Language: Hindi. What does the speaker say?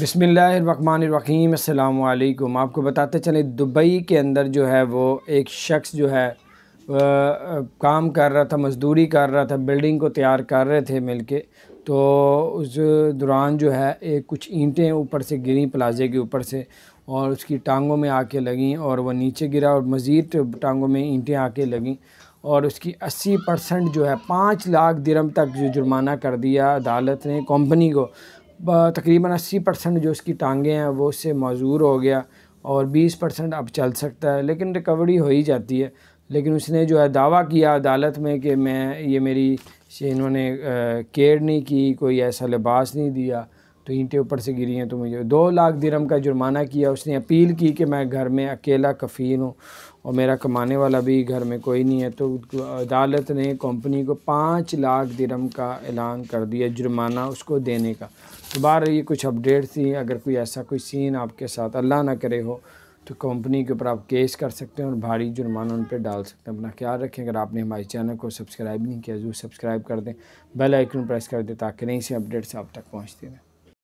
बिसमीम अल्लाम आपको बताते चले, दुबई के अंदर जो है वो एक शख्स जो है काम कर रहा था, मज़दूरी कर रहा था, बिल्डिंग को तैयार कर रहे थे मिल के तो उस दौरान जो है, एक कुछ ईंटें ऊपर से गिरी, प्लाजे के ऊपर से, और उसकी टांगों में आके लगीं, और वह नीचे गिरा, और मज़ीद टांगों में ईंटें आके लगीं, और उसकी 80 परसेंट जो है, पाँच लाख दिरम तक जो जुर्माना कर दिया अदालत ने, कंपनी को। तकरीबन अस्सी परसेंट जो उसकी टांगें हैं, वो उससे मौजूर हो गया और बीस परसेंट अब चल सकता है। लेकिन रिकवरी हो ही जाती है। लेकिन उसने जो है दावा किया अदालत में कि मैं, ये मेरी, इन्होंने केयर नहीं की, कोई ऐसा लिबास नहीं दिया। तो ईंटें ऊपर से गिरी हैं तो मुझे दो लाख दिरम का जुर्माना किया उसने, अपील की कि मैं घर में अकेला कफ़ील हूँ और मेरा कमाने वाला भी घर में कोई नहीं है। तो अदालत ने कंपनी को पाँच लाख दिरम का ऐलान कर दिया जुर्माना उसको देने का। तो बार ये कुछ अपडेट थी, अगर कोई ऐसा कोई सीन आपके साथ अल्लाह ना करे हो तो कंपनी के ऊपर आप केस कर सकते हैं और भारी जुर्माना उन पर डाल सकते हैं। अपना ख्याल रखें, अगर आपने हमारे चैनल को सब्सक्राइब नहीं किया, ज़रूर सब्सक्राइब कर दें। बेल आइकन प्रेस कर दें ताकि नई सी अपडेट्स आप तक पहुँचती रहें।